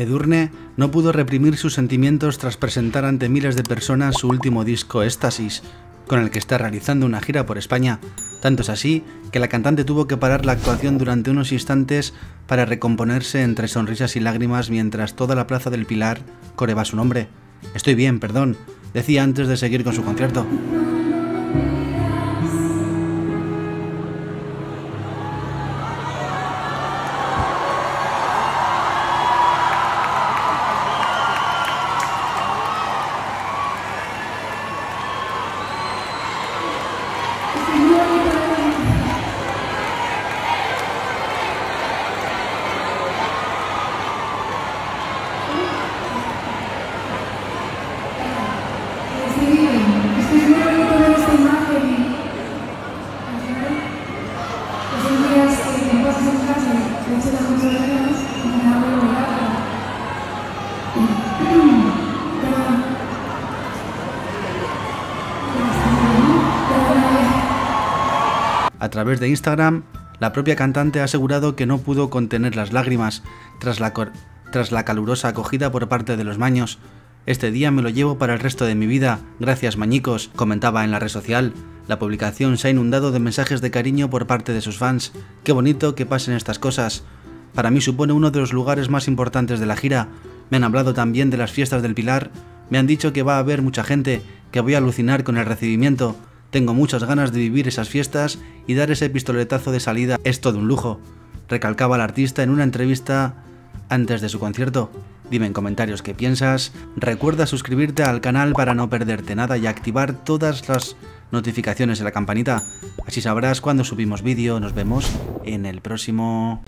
Edurne no pudo reprimir sus sentimientos tras presentar ante miles de personas su último disco Éxtasis, con el que está realizando una gira por España. Tanto es así que la cantante tuvo que parar la actuación durante unos instantes para recomponerse entre sonrisas y lágrimas mientras toda la plaza del Pilar coreba su nombre. Estoy bien, perdón, decía antes de seguir con su concierto. A través de Instagram, la propia cantante ha asegurado que no pudo contener las lágrimas tras la, tras la calurosa acogida por parte de los maños. Este día me lo llevo para el resto de mi vida, gracias mañicos, comentaba en la red social. La publicación se ha inundado de mensajes de cariño por parte de sus fans. Qué bonito que pasen estas cosas. Para mí supone uno de los lugares más importantes de la gira. Me han hablado también de las fiestas del Pilar. Me han dicho que va a haber mucha gente, que voy a alucinar con el recibimiento. Tengo muchas ganas de vivir esas fiestas y dar ese pistoletazo de salida es todo un lujo, recalcaba el artista en una entrevista antes de su concierto. Dime en comentarios qué piensas, recuerda suscribirte al canal para no perderte nada y activar todas las notificaciones de la campanita, así sabrás cuando subimos vídeo, nos vemos en el próximo...